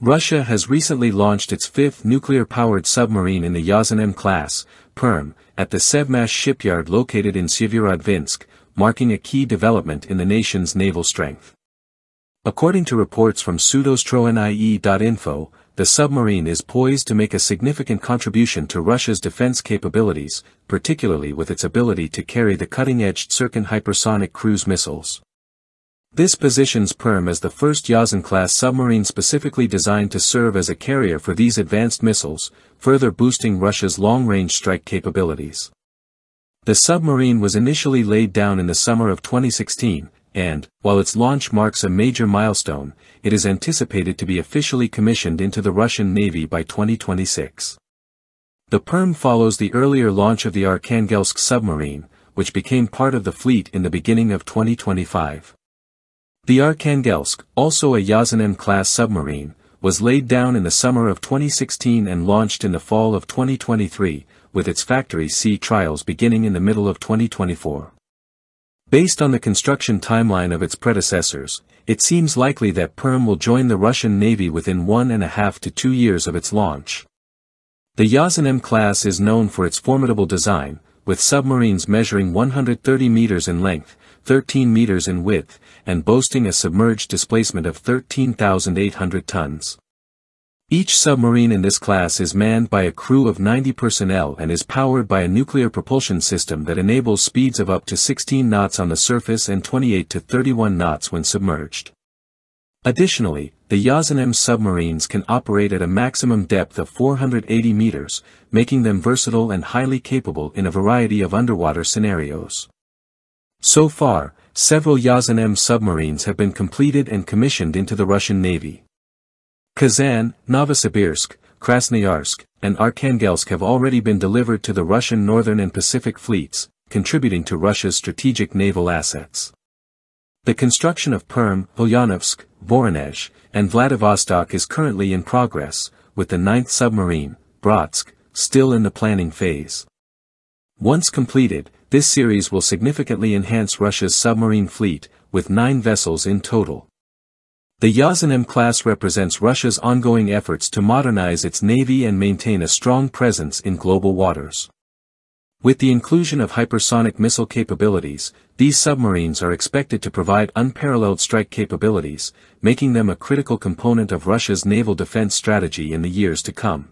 Russia has recently launched its fifth nuclear-powered submarine in the Yasen M class, Perm, at the Sevmash shipyard located in Severodvinsk, marking a key development in the nation's naval strength. According to reports from sudostroenie.info, the submarine is poised to make a significant contribution to Russia's defense capabilities, particularly with its ability to carry the cutting-edge Tsirkon hypersonic cruise missiles. This positions Perm as the first Yasen-class submarine specifically designed to serve as a carrier for these advanced missiles, further boosting Russia's long-range strike capabilities. The submarine was initially laid down in the summer of 2016, and, while its launch marks a major milestone, it is anticipated to be officially commissioned into the Russian Navy by 2026. The Perm follows the earlier launch of the Arkhangelsk submarine, which became part of the fleet in the beginning of 2025. The Arkhangelsk, also a Yasen M-class submarine, was laid down in the summer of 2016 and launched in the fall of 2023, with its factory sea trials beginning in the middle of 2024. Based on the construction timeline of its predecessors, it seems likely that Perm will join the Russian Navy within one and a half to two years of its launch. The Yasen M class is known for its formidable design, with submarines measuring 130 meters in length, 13 meters in width, and boasting a submerged displacement of 13,800 tons. Each submarine in this class is manned by a crew of 90 personnel and is powered by a nuclear propulsion system that enables speeds of up to 16 knots on the surface and 28 to 31 knots when submerged. Additionally, the Yasen M submarines can operate at a maximum depth of 480 meters, making them versatile and highly capable in a variety of underwater scenarios. So far, several Yasen M submarines have been completed and commissioned into the Russian Navy. Kazan, Novosibirsk, Krasnoyarsk, and Arkhangelsk have already been delivered to the Russian Northern and Pacific fleets, contributing to Russia's strategic naval assets. The construction of Perm, Ulyanovsk, Voronezh, and Vladivostok is currently in progress, with the ninth submarine, Bratsk, still in the planning phase. Once completed, this series will significantly enhance Russia's submarine fleet, with nine vessels in total. The Yasen M class represents Russia's ongoing efforts to modernize its navy and maintain a strong presence in global waters. With the inclusion of hypersonic missile capabilities, these submarines are expected to provide unparalleled strike capabilities, making them a critical component of Russia's naval defense strategy in the years to come.